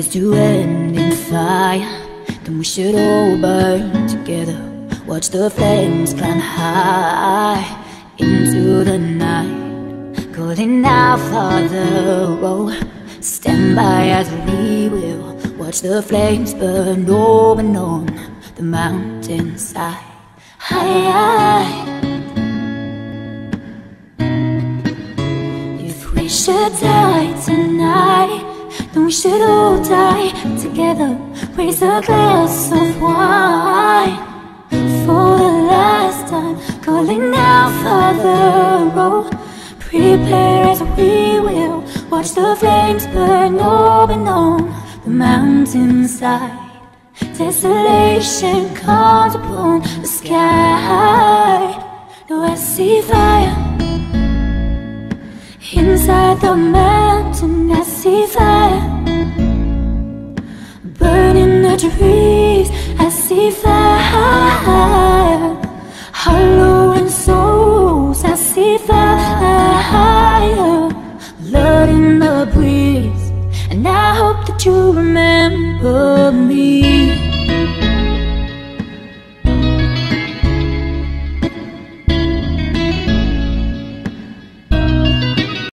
Is to end in fire. Then we should all burn together. Watch the flames climb high Into the night. Calling out Father, oh Stand by as we will. Watch the flames burn open on the mountainside. High, high If we should die tonight then we should all together Raise a glass of wine. For the last time Calling out Father Oh, prepare as we will Watch the flames burn open on the mountainside. Desolation comes upon the sky. No, I see fire. Inside the mountain I see fire Trees I see fire. Hollowing souls I see fire. Blood in the breeze And I hope that you remember me